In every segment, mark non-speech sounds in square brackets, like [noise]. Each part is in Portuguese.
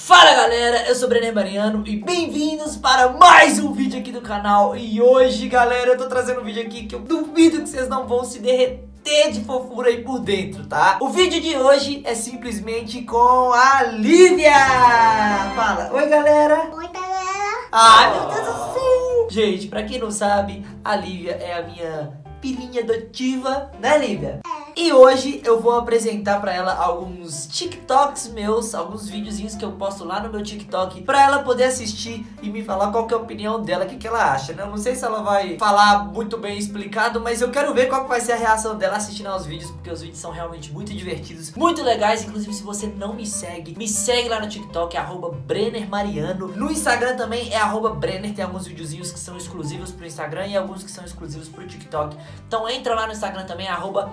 Fala galera, eu sou o Brenner Mariano e bem-vindos para mais um vídeo aqui do canal E hoje galera, eu tô trazendo um vídeo aqui que eu duvido que vocês não vão se derreter de fofura aí por dentro, tá? O vídeo de hoje é simplesmente com a Lívia Fala, oi galera Oi, galera. Ai meu Deus do céu Gente, pra quem não sabe, a Lívia é a minha filhinha adotiva, né Lívia? É. E hoje eu vou apresentar pra ela alguns TikToks meus, alguns videozinhos que eu posto lá no meu TikTok, pra ela poder assistir e me falar qual que é a opinião dela, o que, que ela acha, né? Eu não sei se ela vai falar muito bem explicado, mas eu quero ver qual que vai ser a reação dela assistindo aos vídeos, porque os vídeos são realmente muito divertidos, muito legais. Inclusive, se você não me segue, me segue lá no TikTok, é arroba Brenner Mariano. No Instagram também é Brenner, tem alguns videozinhos que são exclusivos pro Instagram e alguns que são exclusivos pro TikTok. Então entra lá no Instagram também, é arroba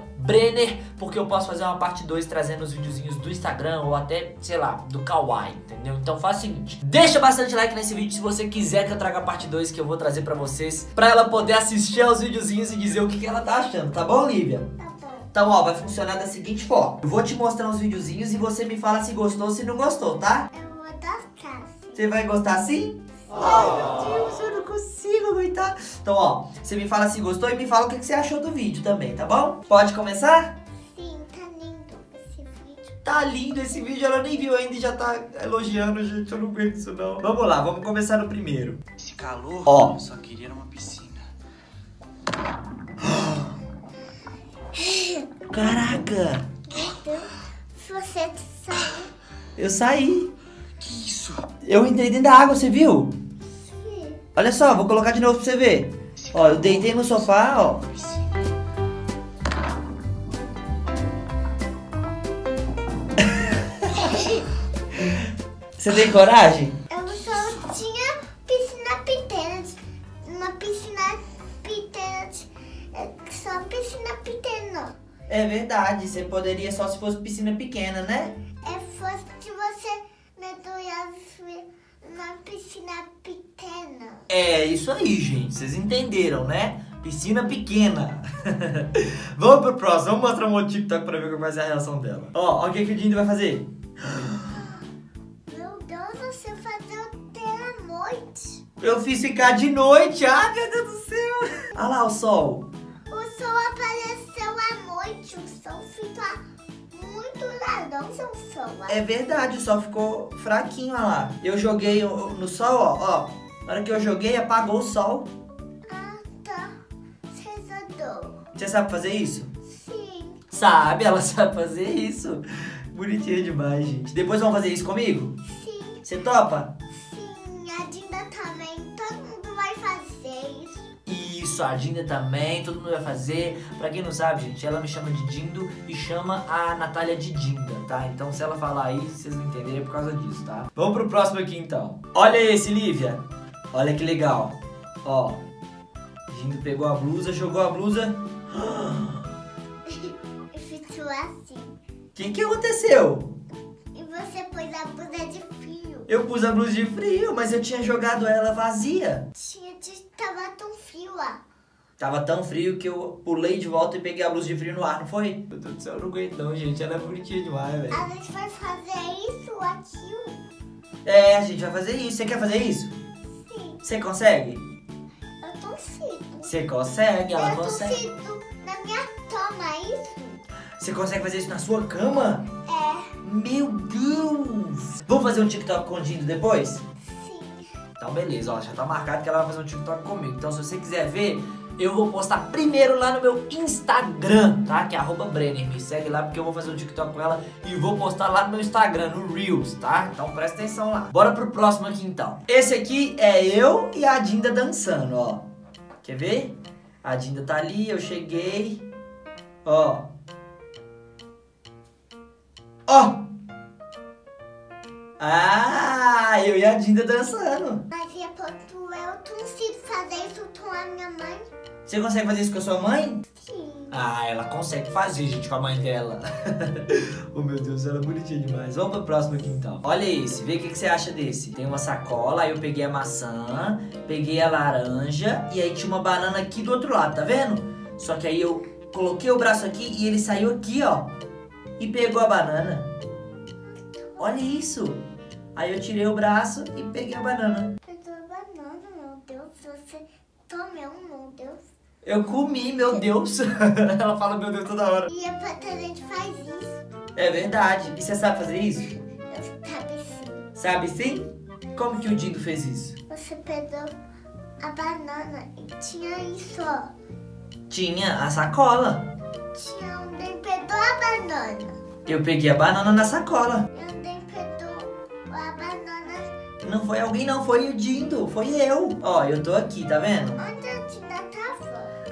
Brenner, porque eu posso fazer uma parte 2 trazendo os videozinhos do Instagram ou até, sei lá, do Kawaii, entendeu? Então faz o seguinte, deixa bastante like nesse vídeo se você quiser que eu traga a parte 2 que eu vou trazer pra vocês, pra ela poder assistir aos videozinhos e dizer o que, que ela tá achando, tá bom, Lívia? Tá bom. Então, ó, vai funcionar da seguinte forma. Eu vou te mostrar uns videozinhos e você me fala se gostou ou se não gostou, tá? Eu vou dar classe. Você vai gostar assim? Ai, meu Deus, eu não consigo aguentar. Então, ó, você me fala se gostou e me fala o que que você achou do vídeo também, tá bom? Pode começar? Sim, tá lindo esse vídeo. Tá lindo esse vídeo, ela nem viu ainda e já tá elogiando, gente. Eu não aguento isso, não. Vamos lá, vamos começar no primeiro. Esse calor, Ó. eu só queria uma piscina. [gasps] Caraca, Então, você sabe, eu saí. Que isso? Eu entrei dentro da água, você viu? Olha só, vou colocar de novo pra você ver. Ó, eu deitei no sofá, ó. [laughs] Você tem coragem? Eu só tinha piscina pequena. Uma piscina pequena. é, Só piscina pequena. É verdade, você poderia só se fosse piscina pequena, né? É fosse se você mergulhasse na piscina pequena. É isso aí, gente. Vocês entenderam, né? Piscina pequena. [laughs] vamos pro próximo. Vamos mostrar um outro TikTok pra ver qual vai ser a reação dela. Ó, o que, que o Dindo vai fazer. Meu Deus, você fazer até a noite. Eu fiz ficar de noite. Ah, meu Deus do céu. [laughs] Olha lá o sol. O sol apareceu à noite, o sol fica muito laranja o sol. É verdade, o sol ficou fraquinho, olha lá. Eu joguei no sol, ó, ó. Na hora que eu joguei, apagou o sol. Ah, tá. Rezador. Você sabe fazer isso? Sim. Sabe, ela [laughs] sabe fazer isso. Bonitinha demais, gente. Depois vão fazer isso comigo? Sim, Você topa? sim. A Dinda também. Todo mundo vai fazer isso. Isso, a Dinda também, todo mundo vai fazer. Pra quem não sabe, gente, ela me chama de Dindo e chama a Natália de Dinda, tá? Então se ela falar aí, vocês não entenderem é por causa disso, tá? Vamos pro próximo aqui então. Olha esse, Lívia. Olha que legal. Ó. Dindo pegou a blusa, jogou a blusa. [gasps] E ficou assim. O que que aconteceu? E você pôs a blusa de frio. Eu pus a blusa de frio, mas eu tinha jogado ela vazia. Tinha tava tão frio lá. Tava tão frio que eu pulei de volta e peguei a blusa de frio no ar, não foi? Meu Deus do céu, eu não aguento não, gente. Ela é bonitinha demais, velho. A gente vai fazer isso, aquilo. É, a gente vai fazer isso. Você quer fazer isso? Você consegue? Eu tô sinto. Você consegue, ela eu tô consegue. sinto na minha cama, isso? Você consegue fazer isso na sua cama? É. Meu Deus! Vamos fazer um TikTok com o Dindo depois? Sim. Então beleza, ó, já tá marcado que ela vai fazer um TikTok comigo. Então se você quiser ver, eu vou postar primeiro lá no meu Instagram, tá? Que é arroba Brenner. Me segue lá porque eu vou fazer um TikTok com ela e vou postar lá no meu Instagram, no Reels, tá? Então presta atenção lá. Bora pro próximo aqui então. Esse aqui é eu e a Dinda dançando, ó. Quer ver? A Dinda tá ali, eu cheguei. Ó. Ó! Ah, eu e a Dinda dançando. Mas é porque eu consigo fazer isso com a minha mãe? Você consegue fazer isso com a sua mãe? Sim. Ah, ela consegue fazer, gente, com a mãe dela. [laughs] oh, meu Deus, ela é bonitinha demais. Vamos pro próximo aqui, então. Olha esse, vê o que, que você acha desse. Tem uma sacola, aí eu peguei a maçã, peguei a laranja e aí tinha uma banana aqui do outro lado, tá vendo? Só que aí eu coloquei o braço aqui e ele saiu aqui, ó. E pegou a banana. Olha isso. Aí eu tirei o braço e peguei a banana. Pegou a banana, meu Deus. Você comeu, meu Deus. Eu comi, meu Deus. [laughs] Ela fala meu Deus toda hora. E a patanete faz isso. É verdade. E você sabe fazer isso? Eu sabe sim. Sabe sim? Como que o Dindo fez isso? Você pegou a banana e tinha isso, ó. Tinha a sacola. Tinha um nem pegou a banana. Eu peguei a banana na sacola. E um nem pegou a banana. Não foi alguém não, foi o Dindo, foi eu. Ó, eu tô aqui, tá vendo? Onde?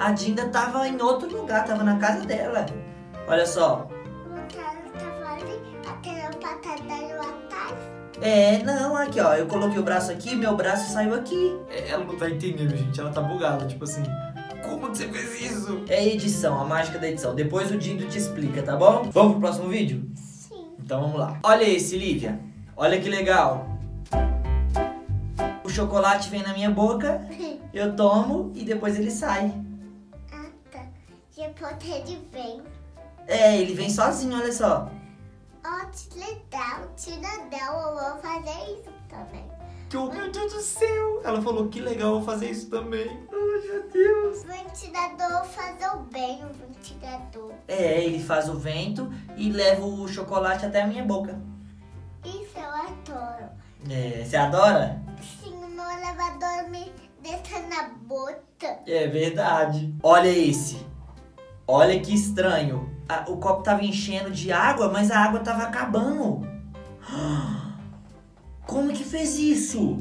A Dinda tava em outro lugar, tava na casa dela. Olha só. É, não, aqui ó, eu coloquei o braço aqui, meu braço saiu aqui. Ela não tá entendendo, gente, ela tá bugada, tipo assim. Como que você fez isso? É edição, a mágica da edição. Depois o Dindo te explica, tá bom? Vamos pro próximo vídeo? Sim. Então vamos lá. Olha esse, Lívia. Olha que legal. O chocolate vem na minha boca, [laughs] eu tomo e depois ele sai. Tá. Depois ele vem. É, ele vem sozinho, olha só. Ó, que legal. Tira dela, eu vou fazer isso também. Oh, meu Deus do céu! Ela falou que legal eu vou fazer isso também. Ai, meu Deus. O ventilador fazer o bem, o ventilador. É, ele faz o vento e leva o chocolate até a minha boca. Isso eu adoro. É, você adora? Sim, o meu elevador me deixa na bota. É verdade. Olha esse. Olha que estranho. A- o copo tava enchendo de água, mas a água tava acabando. [gasps] Como que fez isso?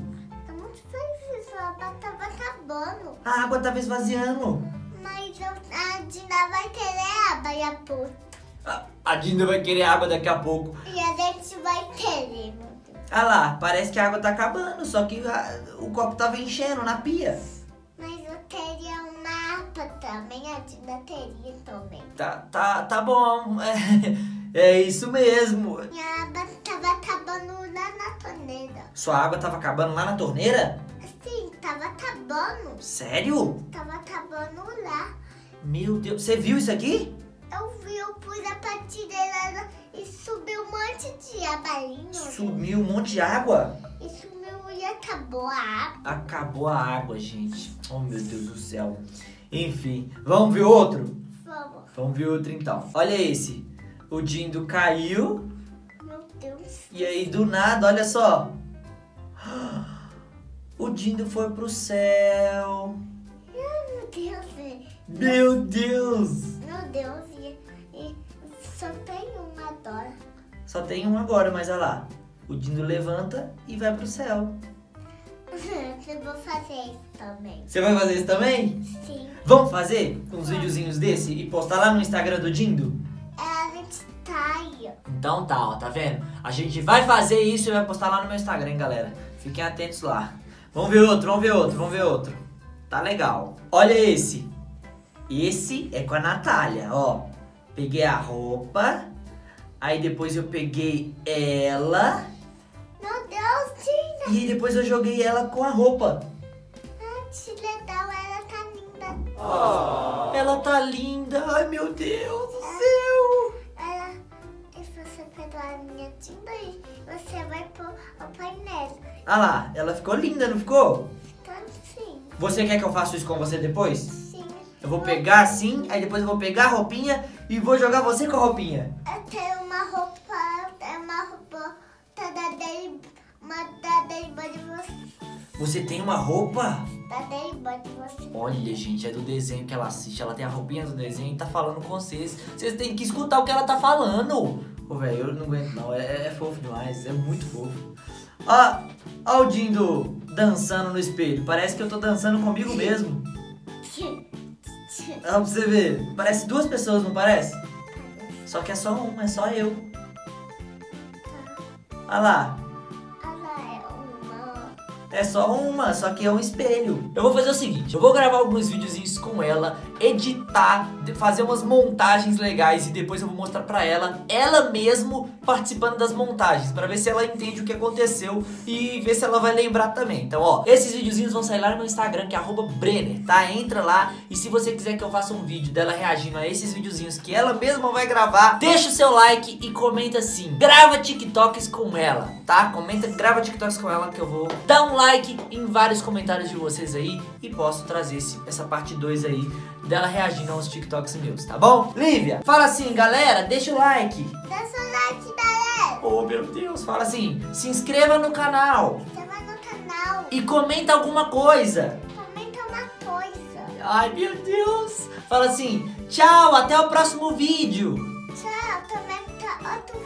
Eu não fez isso, a água tava acabando. A água tava esvaziando. Mas eu, a Dina vai querer água e a puta. A- A Dinda vai querer água daqui a pouco. E a gente vai querer, meu Deus. Ah lá, parece que a água tá acabando, só que a- o copo tava enchendo na pia. Também, a Dina teria também. Tá, tá, tá bom. É, [laughs] é isso mesmo. Minha água tava acabando lá na torneira. Sua água tava acabando lá na torneira? Sim, tava acabando. Sério? Tava acabando lá. Meu Deus, você viu isso aqui? Eu vi, eu pus a patilheira e subiu um monte de abalinho. Sumiu um monte de água. E sumiu e acabou a água. Acabou a água, gente. Oh, meu Deus do céu. Enfim, vamos ver outro? Vamos. Vamos ver outro então. Olha esse. O Dindo caiu Meu Deus. e aí do nada, olha só. [gasps] O Dindo foi pro céu. Ai, meu Deus. é. Meu Deus. Meu Deus. E, e só tem uma agora. Só tem um agora, mas olha lá. O Dindo levanta e vai pro céu. Eu vou fazer isso também. Você vai fazer isso também? Sim. Vamos fazer uns videozinhos desse e postar lá no Instagram do Dindo? É, a gente tá aí. Então tá, ó, tá vendo? A gente vai fazer isso e vai postar lá no meu Instagram, hein, galera. Fiquem atentos lá. Vamos ver outro, vamos ver outro, vamos ver outro. Tá legal. Olha esse. Esse é com a Natália, ó. Peguei a roupa, aí depois eu peguei ela Meu Deus, Tina. E depois eu joguei ela com a roupa. Ah, que legal. Ela tá linda. Ela tá linda, ai meu Deus do céu. Ela, e você pegou a minha tinta e você vai pôr o painel. Ah lá, ela ficou linda, não ficou? Então, sim. Você quer que eu faça isso com você depois? Sim. Eu vou pegar assim, aí depois eu vou pegar a roupinha e vou jogar você com a roupinha tenho uma roupa, é uma roupa tá da dele, uma da dele de você. Você tem uma roupa? Olha, gente, é do desenho que ela assiste. Ela tem a roupinha do desenho e tá falando com vocês. Vocês têm que escutar o que ela tá falando. Ô, velho, eu não aguento não. É, é fofo demais, é muito fofo. Ó, ó o Dindo dançando no espelho. Parece que eu tô dançando comigo mesmo. Ó, pra você ver. Parece duas pessoas, não parece? Só que é só uma, é só eu. Olha lá. É só uma, só que é um espelho. Eu vou fazer o seguinte, eu vou gravar alguns videozinhos com ela, editar, fazer umas montagens legais e depois eu vou mostrar pra ela, ela mesmo participando das montagens, pra ver se ela entende o que aconteceu e ver se ela vai lembrar também. Então, ó, esses videozinhos vão sair lá no meu Instagram, que é Brenner, tá? Entra lá e se você quiser que eu faça um vídeo dela reagindo a esses videozinhos que ela mesma vai gravar, deixa o seu like e comenta assim, grava TikToks com ela, tá? Comenta, grava TikToks com ela que eu vou dar um like em vários comentários de vocês aí e posso trazer esse- essa parte 2 aí dela reagindo aos TikToks meus, tá bom? Lívia, fala assim, galera, deixa o like. Deixa o like, galera. Oh, meu Deus, fala assim, se inscreva no canal Se inscreva no canal. e comenta alguma coisa. Comenta uma coisa. Ai, meu Deus. Fala assim, tchau, até o próximo vídeo. Tchau, comenta outro,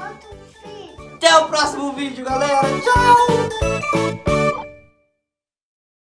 outro vídeo. Até o próximo vídeo, galera. Tchau.